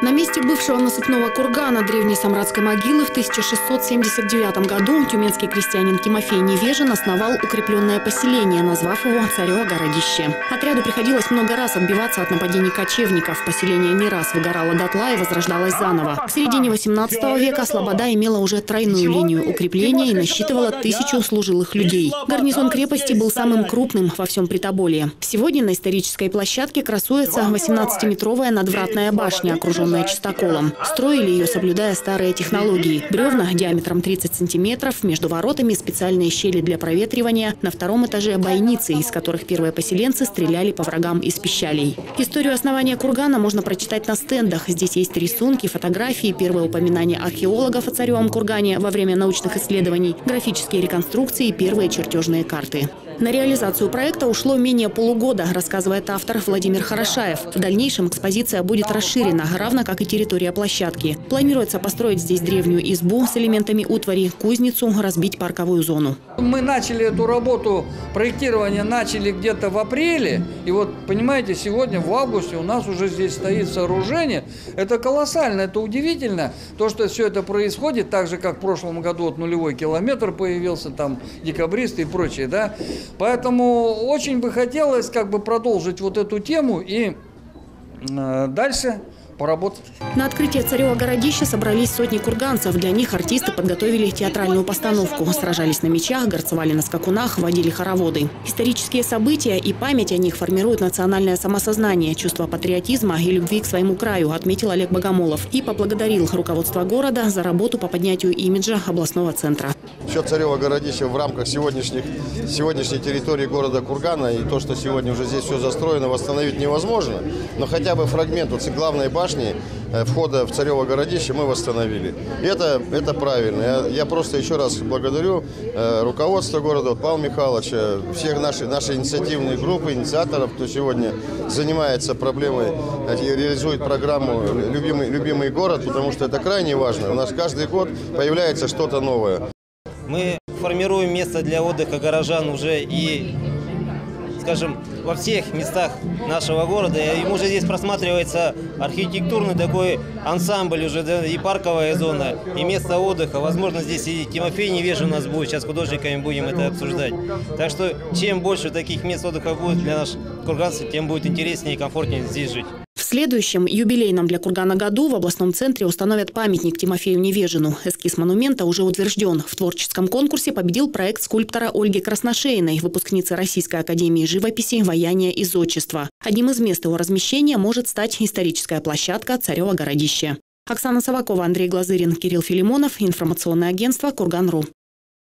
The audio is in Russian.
На месте бывшего насыпного кургана древней Самрадской могилы в 1679 году тюменский крестьянин Тимофей Невежин основал укрепленное поселение, назвав его Царево городище. Отряду приходилось много раз отбиваться от нападений кочевников. Поселение не раз выгорало дотла и возрождалось заново. В середине 18 века Слобода имела уже тройную линию укрепления и насчитывала тысячу служилых людей. Гарнизон крепости был самым крупным во всем Притоболье. Сегодня на исторической площадке красуется 18-метровая надвратная башня, окруженная окруженная чистоколом. Строили ее, соблюдая старые технологии. Бревна диаметром 30 сантиметров, между воротами специальные щели для проветривания, на втором этаже бойницы, из которых первые поселенцы стреляли по врагам из пищалей. Историю основания кургана можно прочитать на стендах. Здесь есть рисунки, фотографии, первые упоминания археологов о царевом кургане во время научных исследований, графические реконструкции и первые чертежные карты. На реализацию проекта ушло менее полугода, рассказывает автор Владимир Хорошаев. В дальнейшем экспозиция будет расширена, равно как и территория площадки. Планируется построить здесь древнюю избу с элементами утвари, кузницу, разбить парковую зону. Мы начали эту работу, проектирование начали где-то в апреле. И вот, понимаете, сегодня в августе у нас уже здесь стоит сооружение. Это колоссально, это удивительно. То, что все это происходит, так же, как в прошлом году вот нулевой километр появился, там декабристы и прочее, да. Поэтому очень бы хотелось как бы продолжить вот эту тему и э, дальше поработать. На открытие Царева городища собрались сотни курганцев. Для них артисты подготовили театральную постановку. Сражались на мечах, горцевали на скакунах, водили хороводы. Исторические события и память о них формируют национальное самосознание, чувство патриотизма и любви к своему краю, отметил Олег Богомолов. И поблагодарил руководство города за работу по поднятию имиджа областного центра. Все Царево городище в рамках сегодняшних, сегодняшней территории города Кургана и то, что сегодня уже здесь все застроено, восстановить невозможно. Но хотя бы фрагмент вот главной башни э, входа в Царево городище мы восстановили. И это, это правильно. Я, я просто еще раз благодарю э, руководство города, вот, Павла Михайловича, всех наши, наши инициативные группы, инициаторов, кто сегодня занимается проблемой, э, реализует программу «Любимый, любимый город», потому что это крайне важно. У нас каждый год появляется что-то новое. Мы формируем место для отдыха горожан уже и скажем, во всех местах нашего города. И уже здесь просматривается архитектурный такой ансамбль уже, и парковая зона, и место отдыха. Возможно, здесь и Тимофей Невеж у нас будет, сейчас художниками будем это обсуждать. Так что, чем больше таких мест отдыха будет для наших курганцев, тем будет интереснее и комфортнее здесь жить следующем юбилейном для Кургана году в областном центре установят памятник Тимофею Невежину. Эскиз монумента уже утвержден. В творческом конкурсе победил проект скульптора Ольги Красношеиной, выпускницы Российской академии живописи «Ваяние из отчества». Одним из мест его размещения может стать историческая площадка «Царево городище». Оксана Савакова, Андрей Глазырин, Кирилл Филимонов. Информационное агентство «Курган.ру».